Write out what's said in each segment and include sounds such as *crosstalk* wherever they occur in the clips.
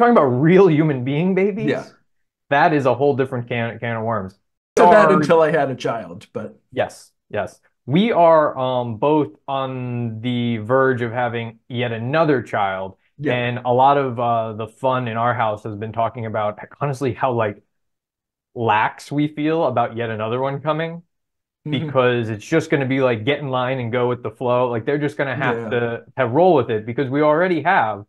talking about real human being babies, Yeah. that is a whole different can can of worms. said that until I had a child, but Yes, yes. We are um, both on the verge of having yet another child, yeah, and a lot of uh, the fun in our house has been talking about honestly how like lax we feel about yet another one coming Mhm. because it's just going to be like get in line and go with the flow. Like they're just going to have Yeah. to have roll with it because we already have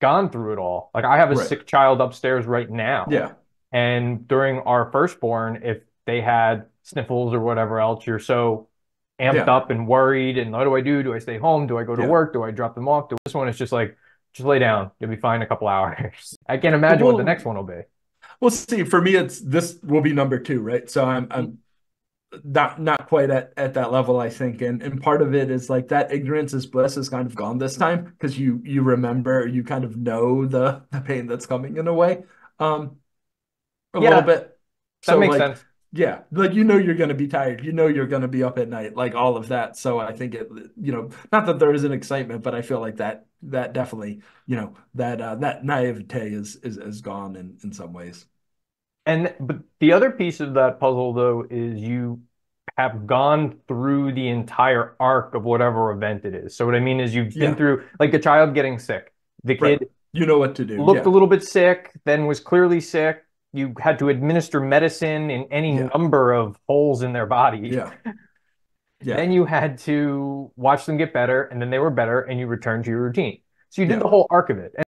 gone through it all. Like I have a Right. sick child upstairs right now. yeah, And during our firstborn, if they had sniffles or whatever else, you're so amped Yeah. up and worried. And what do I do? Do I stay home? Do I go to Yeah. work? Do I drop them off? This one is just like, just lay down. You'll be fine in a couple hours. *laughs* I can't imagine what the next one will be. Well, see, for me, it's this will be number two, right? So I'm I'm not not quite at at that level, I think, and and part of it is like that ignorance is bliss is kind of gone this time because you you remember, you kind of know the the pain that's coming in a way, um, a Yeah. little bit. That So makes like, sense. yeah, like you know you're going to be tired, you know you're going to be up at night, like all of that. So I think it, you know, not that there isn't excitement, but I feel like that that definitely, you know, that uh, that naivete is is is gone in in some ways. And but the other piece of that puzzle though is you have gone through the entire arc of whatever event it is. So what I mean is you've been Yeah. through like a child getting sick. The Right. kid You know what to do. looked yeah. a little bit sick, then was clearly sick. You had to administer medicine in any Yeah. number of holes in their body. Yeah. *laughs* Yeah. Then you had to watch them get better, and then they were better, and you returned to your routine. So you did the whole arc of it.